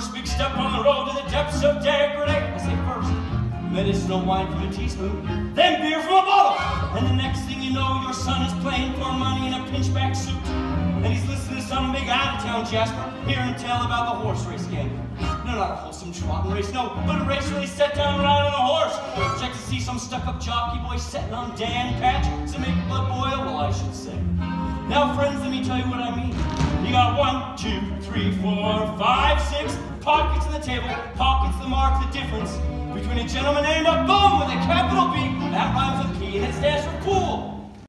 first big step on the road to the depths of degradation. I say first, medicinal wine from a teaspoon, then beer from a bottle. And the next thing you know, your son is playing for money in a pinchback suit. And he's listening to some big out-of-town Jasper hear him tell about the horse race scandal. No, not a wholesome trotting race, no, but a race where they set down right on a horse. Check to see some stuck-up jockey boy setting on Dan Patch to make blood boil, well, I should say. Now, friends, let me tell you what I mean. You got one, two, three, four, five, six. Pockets in the table, pockets that mark the difference between a gentleman and a bum